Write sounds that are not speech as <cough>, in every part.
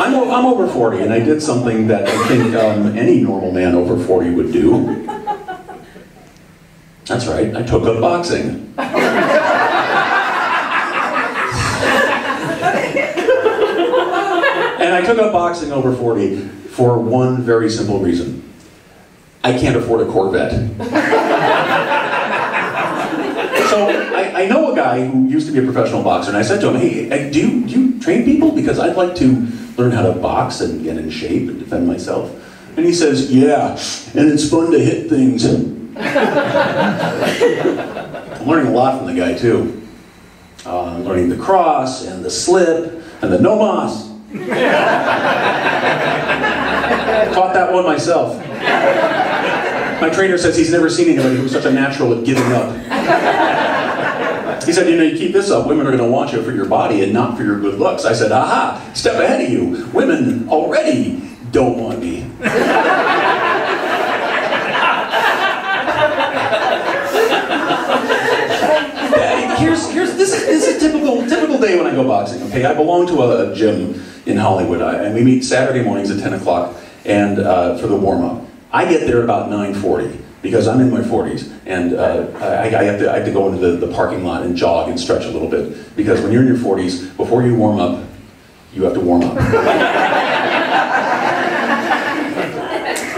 I'm, I'm over 40, and I did something that I think um, any normal man over 40 would do. That's right, I took up boxing. and I took up boxing over 40 for one very simple reason. I can't afford a Corvette. So I, I know a guy who used to be a professional boxer, and I said to him, "Hey, do you, do you train people? Because I'd like to learn how to box and get in shape and defend myself." And he says, "Yeah, and it's fun to hit things." I'm learning a lot from the guy too. Uh, I'm learning the cross and the slip and the no mas. <laughs> Taught that one myself. My trainer says he's never seen anybody who's such a natural at giving up. He said, you know, you keep this up, women are going to want you for your body and not for your good looks. I said, aha, step ahead of you. Women already don't want me. Here's, here's, this, is, this is a typical, typical day when I go boxing, okay? I belong to a, a gym in Hollywood, I, and we meet Saturday mornings at 10 o'clock and uh, for the warm-up. I get there about 9.40 because I'm in my 40s and uh, I, I, have to, I have to go into the, the parking lot and jog and stretch a little bit because when you're in your 40s, before you warm up, you have to warm up. <laughs>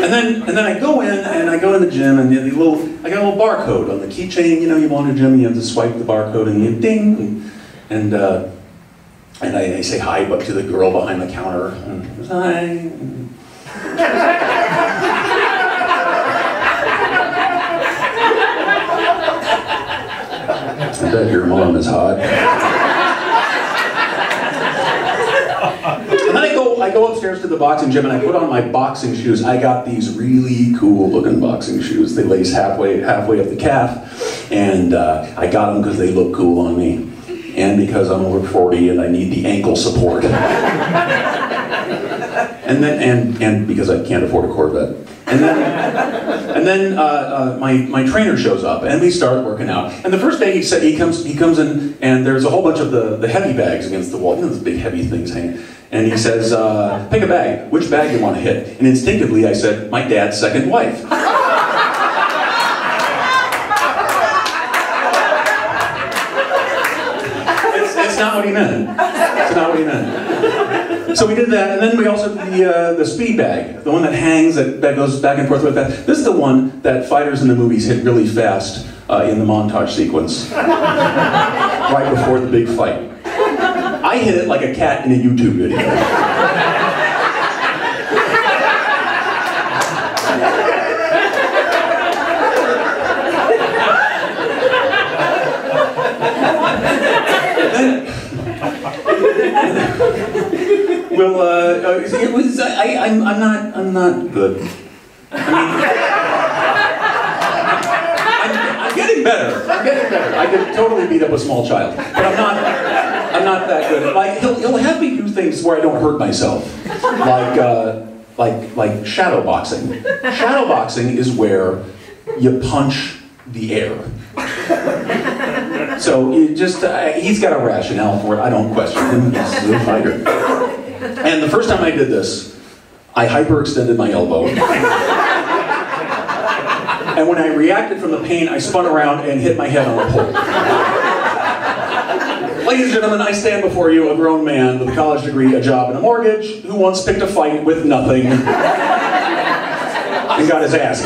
and then, and then I go in and I go in the gym and the little, I got a little barcode on the keychain. You know, you go in the gym, you have to swipe the barcode and you ding, and and, uh, and I, I say hi but to the girl behind the counter. And, hi. <laughs> bet your mom is hot. And then I go, I go upstairs to the boxing gym and I put on my boxing shoes. I got these really cool looking boxing shoes. They lace halfway, halfway up the calf, and uh, I got them because they look cool on me, and because I'm over 40 and I need the ankle support. <laughs> and then, and and because I can't afford a Corvette. And then, and then uh, uh, my, my trainer shows up, and we start working out. And the first day he said he comes he comes in, and there's a whole bunch of the, the heavy bags against the wall. You know those big heavy things hanging. And he says, uh, "Pick a bag. Which bag do you want to hit?" And instinctively, I said, "My dad's second wife." <laughs> it's, it's not what he meant. It's not what he meant. So we did that, and then we also did the uh, the speed bag, the one that hangs that, that goes back and forth with that. This is the one that fighters in the movies hit really fast uh, in the montage sequence, <laughs> right before the big fight. I hit it like a cat in a YouTube video. <laughs> well, uh, uh, it was. I, I'm, I'm not. I'm not good. I I'm getting better. I'm getting better. I could totally beat up a small child, but I'm not. I'm not that good. Like he'll, he'll have me do things where I don't hurt myself, like uh, like like shadow boxing. Shadow boxing is where you punch the air. So just, uh, he's got a rationale for it. I don't question him. He's a fighter. And the first time I did this, I hyperextended my elbow. And when I reacted from the pain, I spun around and hit my head on a pole. Ladies and gentlemen, I stand before you, a grown man with a college degree, a job, and a mortgage, who once picked a fight with nothing and got his ass.